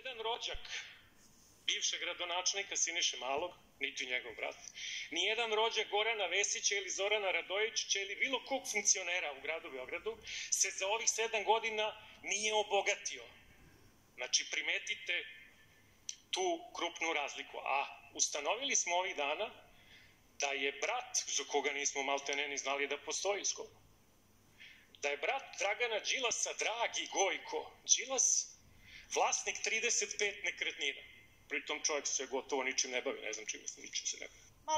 Nijedan rođak bivšeg gradonačelnika Siniše Malog, niti njegov brat, nijedan rođak Gorana Vesića ili Zorana Radojičića ili bilo kog funkcionera u gradu Beogradu se za ovih sedam godina nije obogatio. Znači, primetite tu krupnu razliku. A ustanovili smo ovih dana da je brat, za koga nismo maltene ni znali da postoji skoro, da je brat Dragana Đilasa, dragi Gojko Đilas, vlasnik 35 nekretnina. Pritom čovjek se gotovo ničim ne bavi, ne znam čime se ničim se ne bavi.